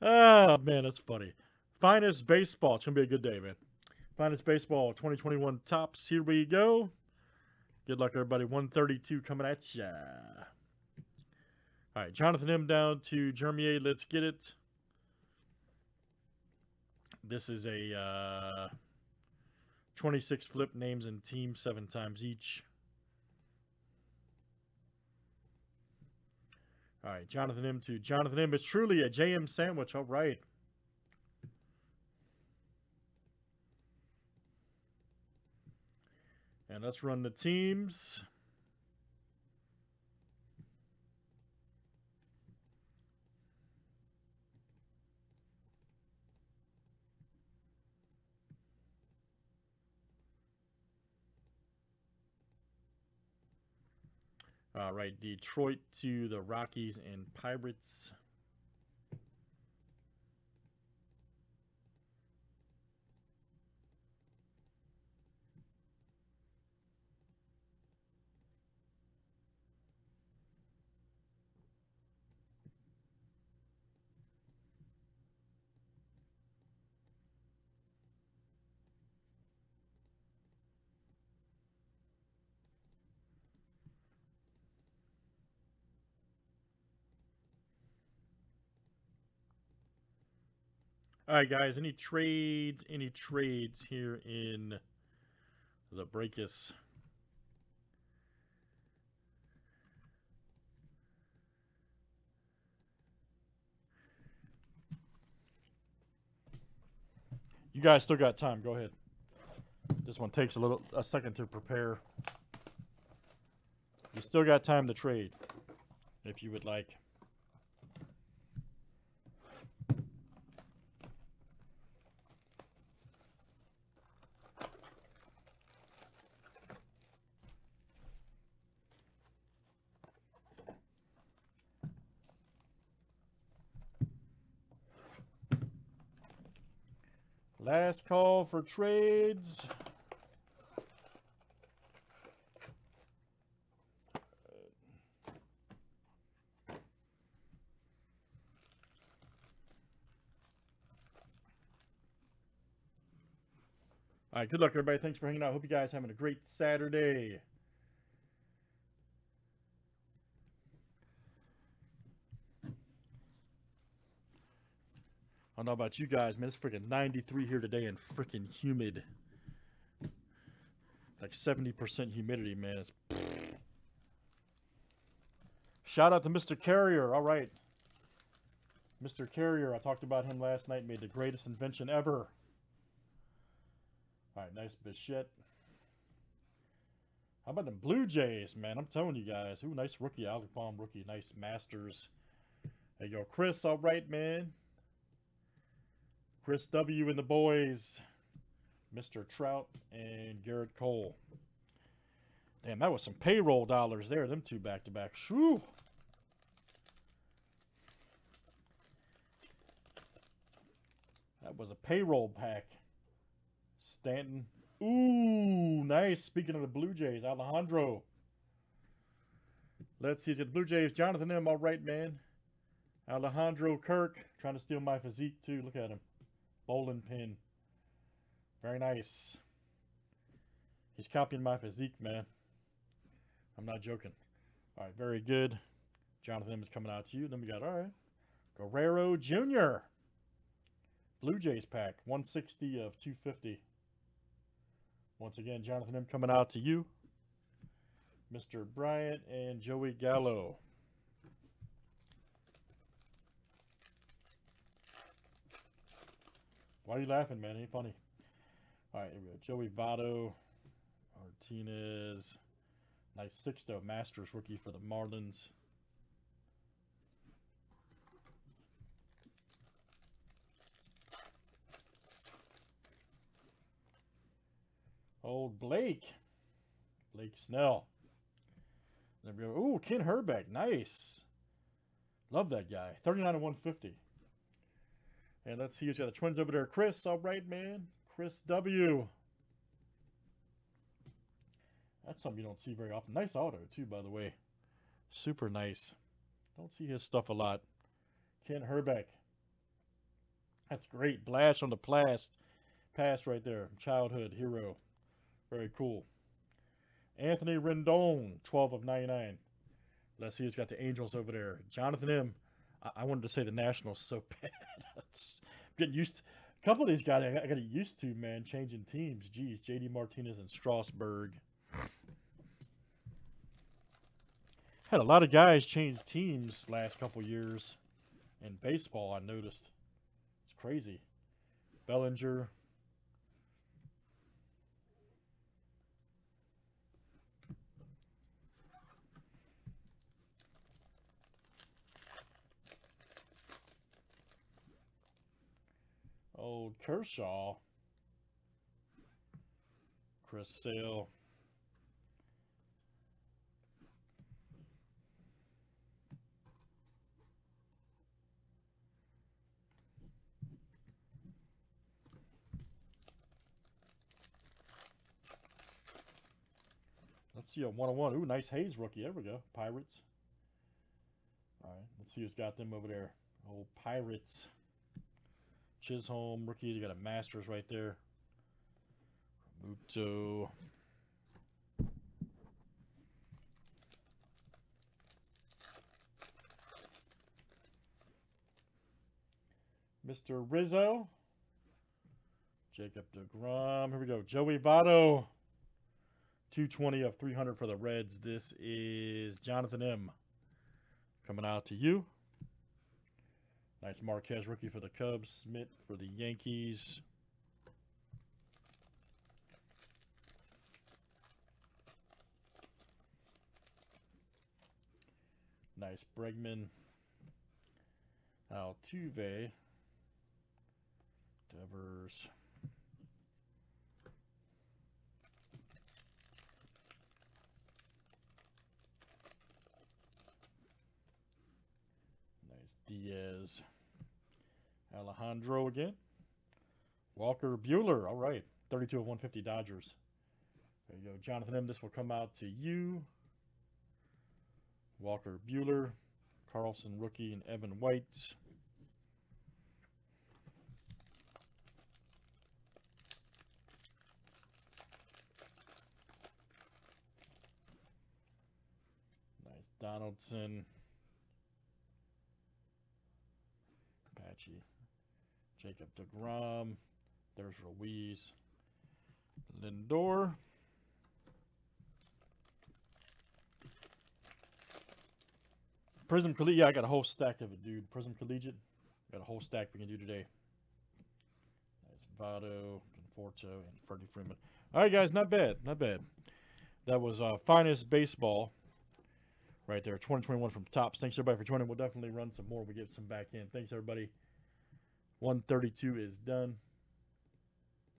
Oh, man, that's funny. Finest baseball. It's to be a good day, man. Finest baseball 2021 Topps. Here we go. Good luck, everybody. 132 coming at ya. All right, Jonathan M down to Jermier. Let's get it. This is a uh, 26 flip names and teams seven times each. All right, Jonathan M to Jonathan M. It's truly a JM sandwich. All right. And let's run the teams. Uh, right, Detroit to the Rockies and Pirates. All right, guys. Any trades? Any trades here in the Breakus? You guys still got time. Go ahead. This one takes a little a second to prepare. You still got time to trade if you would like. Last call for trades. All right, good luck, everybody. Thanks for hanging out. Hope you guys having a great Saturday. I don't know about you guys, man. It's freaking 93 here today and freaking humid. Like 70% humidity, man. It's... Shout out to Mr. Carrier. All right. Mr. Carrier, I talked about him last night. Made the greatest invention ever. All right, nice Bichette. How about the Blue Jays, man? I'm telling you guys. Ooh, nice rookie. Alec Bohm rookie. Nice Masters. Hey, go. Chris, all right, man. Chris W. and the boys, Mr. Trout and Gerrit Cole. Damn, that was some payroll dollars there. Them two back to back. Shoo. That was a payroll pack. Stanton. Ooh, nice. Speaking of the Blue Jays, Alejandro. Let's see. He's got the Blue Jays. Jonathan M. All right, man. Alejandro Kirk trying to steal my physique too. Look at him bowling pin. Very nice. He's copying my physique, man. I'm not joking. All right, very good. Jonathan M is coming out to you. Then we got, all right, Guerrero Jr. Blue Jays pack, 160 of 250. Once again, Jonathan M coming out to you. Mr. Bryant and Joey Gallo. Why are you laughing, man? Ain't funny. All right, here we go. Joey Votto, Martinez. Nice Sixto Masters rookie for the Marlins. Old Blake. Blake Snell. There we go. Ooh, Ken Hrbek. Nice. Love that guy. 39 to 150. And let's see who's got the twins over there. Chris, all right, man. Chris W. That's something you don't see very often. Nice auto, too, by the way. Super nice. Don't see his stuff a lot. Ken Hrbek. That's great. Blast on the blast. Pass right there. Childhood hero. Very cool. Anthony Rendon, 12 of 99. Let's see who's got the Angels over there. Jonathan M. I, wanted to say the Nationals so bad. Getting used to, a couple of these guys I got, I got used to, man, changing teams. Geez, JD Martinez and Strasburg. Had a lot of guys change teams last couple years in baseball, I noticed. It's crazy. Bellinger. Old Kershaw. Chris Sale. Let's see a one on one. Ooh, nice Hayes rookie. There we go. Pirates. All right, let's see who's got them over there. Old Pirates. Chisholm rookie. You got a Masters right there. Muto. Mr. Rizzo. Jacob DeGrom. Here we go. Joey Votto. 220 of 300 for the Reds. This is Jonathan M. Coming out to you. Nice Marquez rookie for the Cubs. Smith for the Yankees. Nice Bregman. Altuve. Devers. Nice Diaz. Alejandro again. Walker Buehler. All right. 32 of 150 Dodgers. There you go. Jonathan M. This will come out to you. Walker Buehler. Carlson rookie and Evan White. Nice Donaldson. Apache. Jacob DeGrom. There's Ruiz. Lindor. Prizm Collegiate. Yeah, I got a whole stack of it, dude. Prizm Collegiate. Got a whole stack we can do today. Votto, Conforto, and Freddie Freeman. All right, guys. Not bad. Not bad. That was uh, Finest Baseball right there. 2021 from Topps. Thanks, everybody, for joining. We'll definitely run some more. We get some back in. Thanks, everybody. 132 is done.